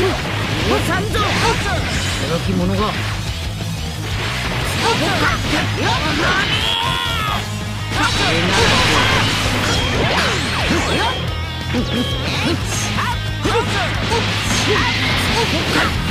三蔵働き者が何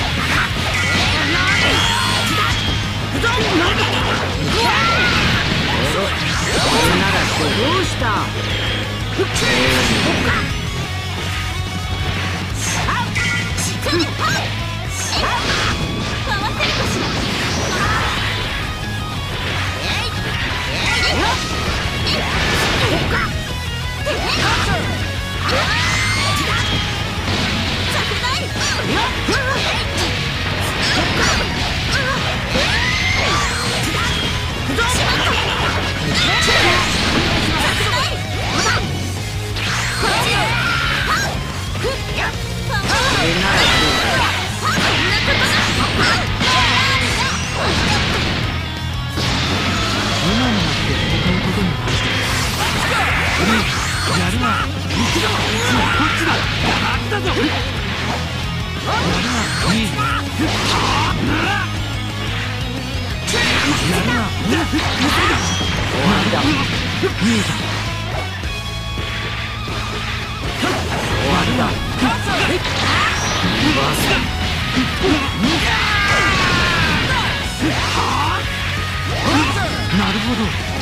なるほど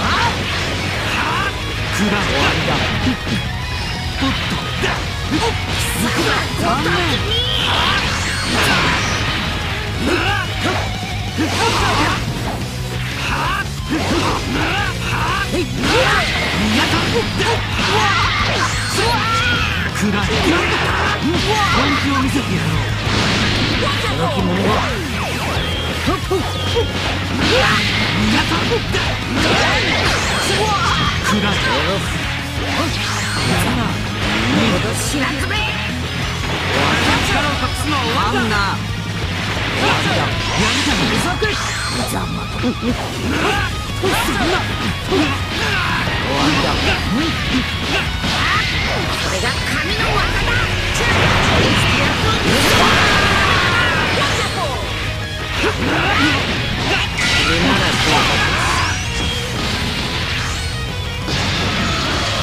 驚き者が知あんな。ざまと終わりだこれが神の技だうだ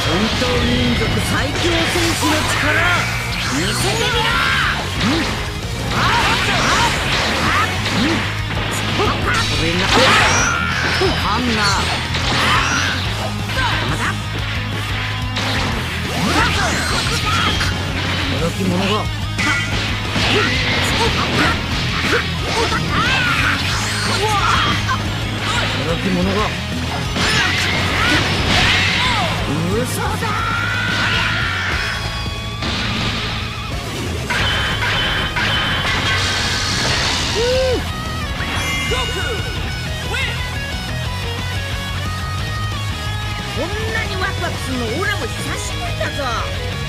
戦闘民族最強戦士の力。見せてみろ。者が驚き者が。嘘だこんなにワクワクするのオラも久しぶりだぞ。